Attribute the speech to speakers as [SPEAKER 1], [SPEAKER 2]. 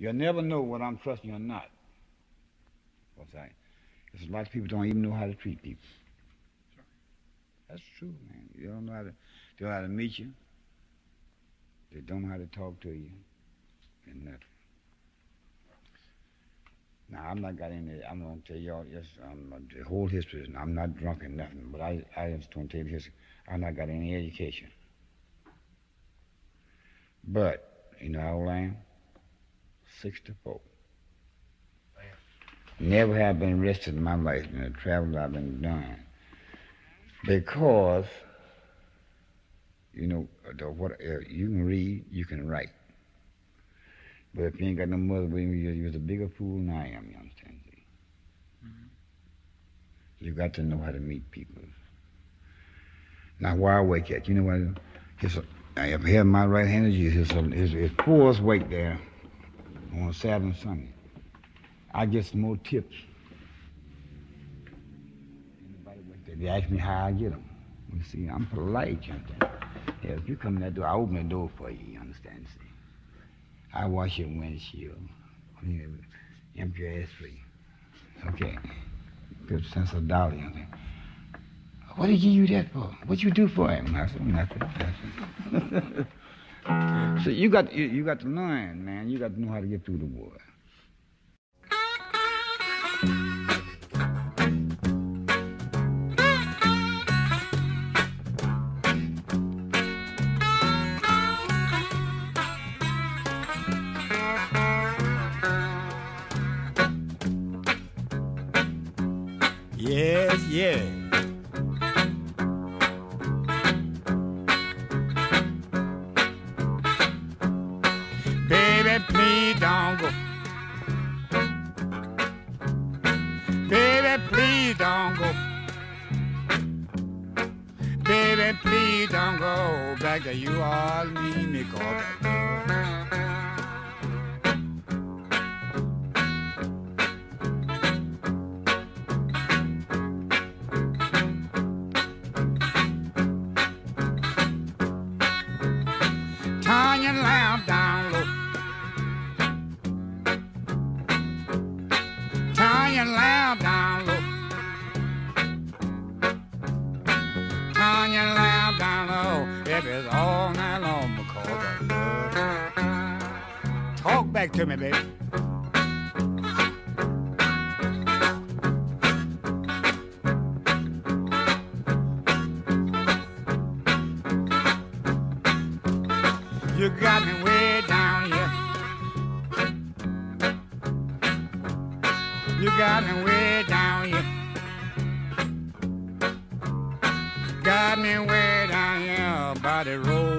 [SPEAKER 1] You'll never know what I'm trusting or not. What's that? Because a lot of people don't even know how to treat people. That's true, man. You don't know how to, they don't know how to meet you. They don't know how to talk to you. And nothing. Now, I'm not got any, I'm to tell y'all, yes, um, the whole history, is- I'm not drunk or nothing, but I, I just want to tell you this, I've not got any education. But, you know how old I am? 64. Never have been arrested in my life in the travel I've been doing. Because, you know, the, what, uh, you can read, you can write. But if you ain't got no mother with you, you're, a bigger fool than I am, you understand? See? You got to know how to meet people. Now, why I wake at, you know what? It's a, I up my right hand. It's, a, it's, it's poor as wake there on Saturday and Sunday. I get some more tips. They ask me how I get them. You see, I'm polite, you understand? Yeah, if you come in that door, I open the door for you, you understand? See? I wash your windshield. You know, empty your ass free. Okay. Good sense of dollar, you understand? What did you do that for? What you do for him? I said, nothing. nothing. so you got you, you got to learn, man. You got to know how to get through the war.
[SPEAKER 2] Yes, yes. All me because turn your lamp down low. Turn your lamp down it's all night long because of love. Talk back to me, baby. You got me way down here. You got me way down here. Got me way down here.